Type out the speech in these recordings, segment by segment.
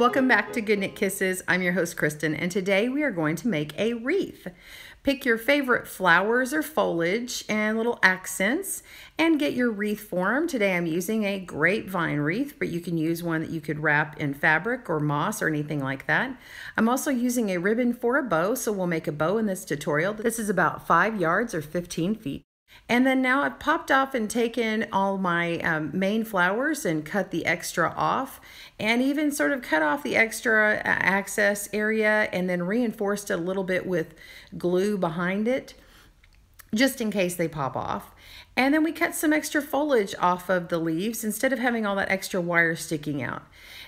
Welcome back to Good Knit Kisses. I'm your host, Kristen, and today we are going to make a wreath. Pick your favorite flowers or foliage and little accents and get your wreath form. Today I'm using a grapevine wreath, but you can use one that you could wrap in fabric or moss or anything like that. I'm also using a ribbon for a bow, so we'll make a bow in this tutorial. This is about 5 yards or 15 feet. And then now I've popped off and taken all my um, main flowers and cut the extra off and even sort of cut off the extra uh, access area and then reinforced a little bit with glue behind it just in case they pop off. And then we cut some extra foliage off of the leaves instead of having all that extra wire sticking out.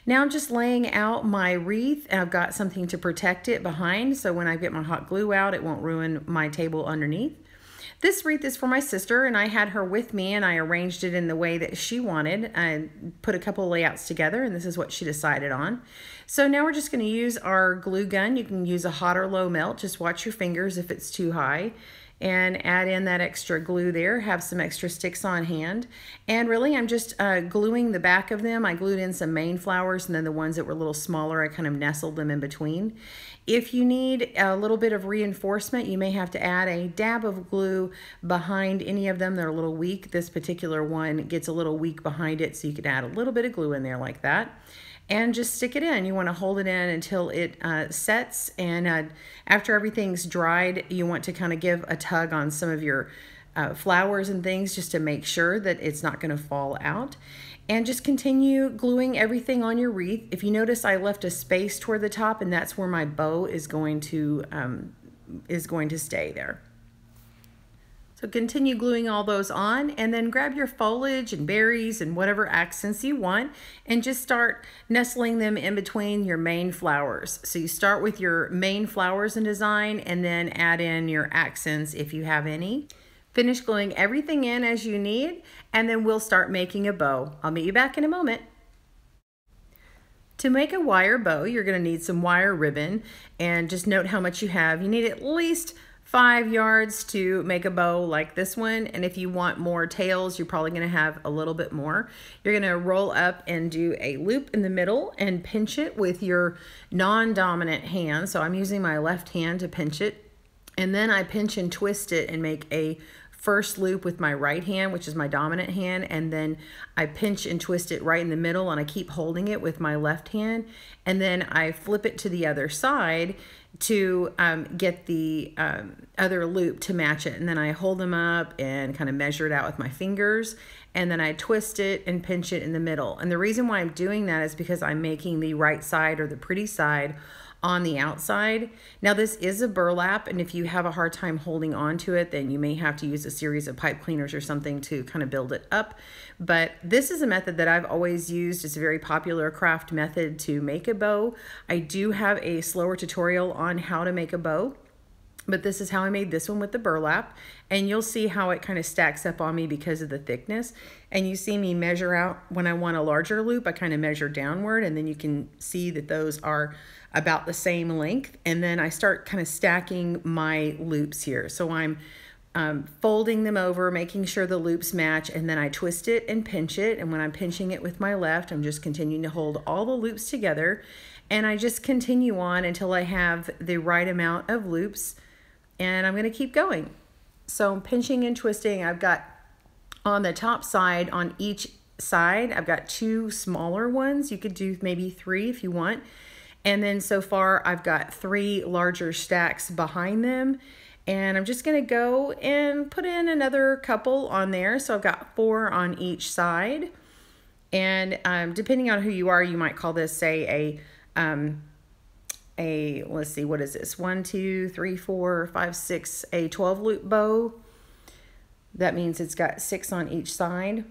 Now I'm just laying out my wreath and I've got something to protect it behind so when I get my hot glue out it won't ruin my table underneath. This wreath is for my sister, and I had her with me, and I arranged it in the way that she wanted. I put a couple layouts together, and this is what she decided on. So now we're just going to use our glue gun. You can use a hot or low melt. Just watch your fingers if it's too high and add in that extra glue there, have some extra sticks on hand. And really I'm just uh, gluing the back of them. I glued in some main flowers and then the ones that were a little smaller, I kind of nestled them in between. If you need a little bit of reinforcement, you may have to add a dab of glue behind any of them that are a little weak. This particular one gets a little weak behind it, so you could add a little bit of glue in there like that and just stick it in. You want to hold it in until it uh, sets and uh, after everything's dried you want to kind of give a tug on some of your uh, flowers and things just to make sure that it's not going to fall out and just continue gluing everything on your wreath. If you notice I left a space toward the top and that's where my bow is going to um, is going to stay there. So continue gluing all those on and then grab your foliage and berries and whatever accents you want and just start nestling them in between your main flowers. So you start with your main flowers in design and then add in your accents if you have any. Finish gluing everything in as you need and then we'll start making a bow. I'll meet you back in a moment. To make a wire bow, you're going to need some wire ribbon and just note how much you have. You need at least five yards to make a bow like this one. And if you want more tails, you're probably gonna have a little bit more. You're gonna roll up and do a loop in the middle and pinch it with your non-dominant hand. So I'm using my left hand to pinch it. And then I pinch and twist it and make a first loop with my right hand, which is my dominant hand, and then I pinch and twist it right in the middle and I keep holding it with my left hand. And then I flip it to the other side to um, get the um, other loop to match it. And then I hold them up and kind of measure it out with my fingers. And then I twist it and pinch it in the middle. And the reason why I'm doing that is because I'm making the right side or the pretty side on the outside. Now this is a burlap and if you have a hard time holding on to it then you may have to use a series of pipe cleaners or something to kind of build it up. But this is a method that I've always used. It's a very popular craft method to make a bow. I do have a slower tutorial on how to make a bow but this is how I made this one with the burlap and you'll see how it kind of stacks up on me because of the thickness and you see me measure out when I want a larger loop I kind of measure downward and then you can see that those are about the same length. And then I start kind of stacking my loops here. So I'm um, folding them over, making sure the loops match, and then I twist it and pinch it. And when I'm pinching it with my left, I'm just continuing to hold all the loops together. And I just continue on until I have the right amount of loops. And I'm going to keep going. So I'm pinching and twisting. I've got on the top side, on each side, I've got two smaller ones. You could do maybe three if you want. And then so far I've got three larger stacks behind them. And I'm just gonna go and put in another couple on there. So I've got four on each side. And um, depending on who you are, you might call this, say, a, um, a, let's see, what is this? One, two, three, four, five, six, a 12 loop bow. That means it's got six on each side.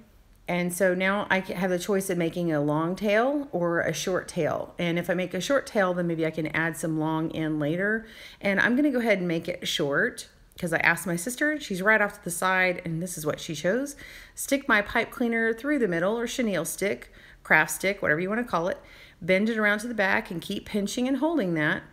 And so now I can have the choice of making a long tail or a short tail. And if I make a short tail, then maybe I can add some long in later. And I'm gonna go ahead and make it short because I asked my sister, she's right off to the side, and this is what she chose. Stick my pipe cleaner through the middle or chenille stick, craft stick, whatever you wanna call it. Bend it around to the back and keep pinching and holding that.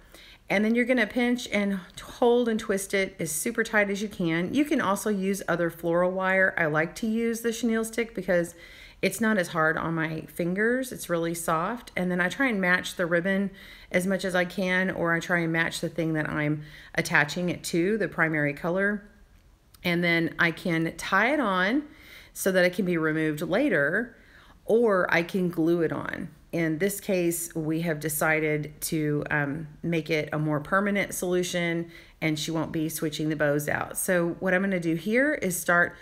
And then you're gonna pinch and hold and twist it as super tight as you can. You can also use other floral wire. I like to use the chenille stick because it's not as hard on my fingers. It's really soft. And then I try and match the ribbon as much as I can, or I try and match the thing that I'm attaching it to, the primary color. And then I can tie it on so that it can be removed later, or I can glue it on. In this case, we have decided to um, make it a more permanent solution and she won't be switching the bows out. So what I'm gonna do here is start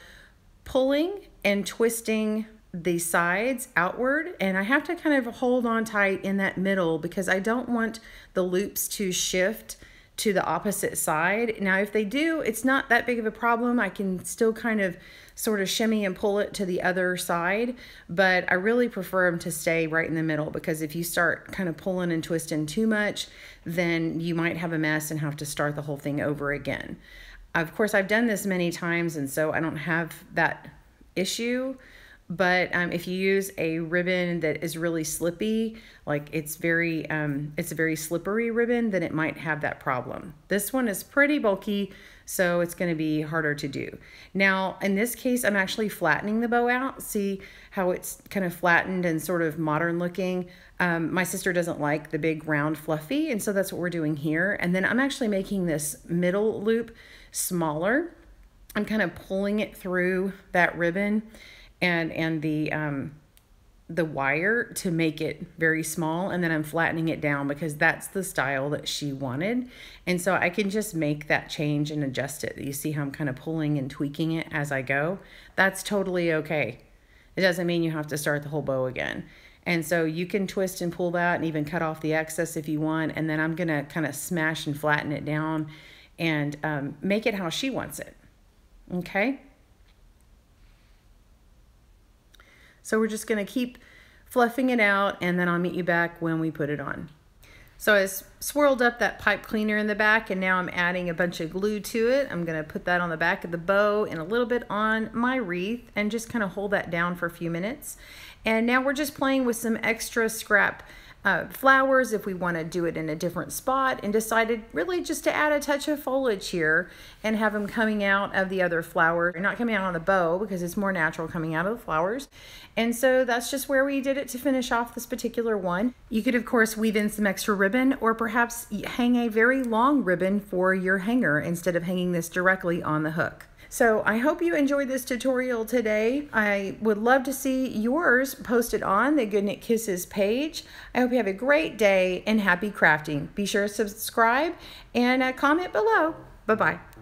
pulling and twisting the sides outward and I have to kind of hold on tight in that middle because I don't want the loops to shift to the opposite side. Now if they do, it's not that big of a problem. I can still kind of sort of shimmy and pull it to the other side, but I really prefer them to stay right in the middle because if you start kind of pulling and twisting too much, then you might have a mess and have to start the whole thing over again. Of course, I've done this many times and so I don't have that issue but um, if you use a ribbon that is really slippy like it's very um, it's a very slippery ribbon then it might have that problem. This one is pretty bulky so it's going to be harder to do. Now in this case i'm actually flattening the bow out. See how it's kind of flattened and sort of modern looking? Um, my sister doesn't like the big round fluffy and so that's what we're doing here. And then i'm actually making this middle loop smaller. I'm kind of pulling it through that ribbon and and the um, the wire to make it very small and then I'm flattening it down because that's the style that she wanted. And so I can just make that change and adjust it. You see how I'm kind of pulling and tweaking it as I go? That's totally okay. It doesn't mean you have to start the whole bow again. And so you can twist and pull that and even cut off the excess if you want. And then I'm to kind of smash and flatten it down and um, make it how she wants it. Okay? So we're just to keep fluffing it out and then I'll meet you back when we put it on. So I swirled up that pipe cleaner in the back and now I'm adding a bunch of glue to it. I'm to put that on the back of the bow and a little bit on my wreath and just kind of hold that down for a few minutes. And now we're just playing with some extra scrap uh, flowers if we want to do it in a different spot and decided really just to add a touch of foliage here and have them coming out of the other flower not coming out on the bow because it's more natural coming out of the flowers. And so that's just where we did it to finish off this particular one. You could of course weave in some extra ribbon or perhaps hang a very long ribbon for your hanger instead of hanging this directly on the hook so I hope you enjoyed this tutorial today. I would love to see yours posted on the Good Knit Kisses page. I hope you have a great day and happy crafting. Be sure to subscribe and uh, comment below. Bye-bye.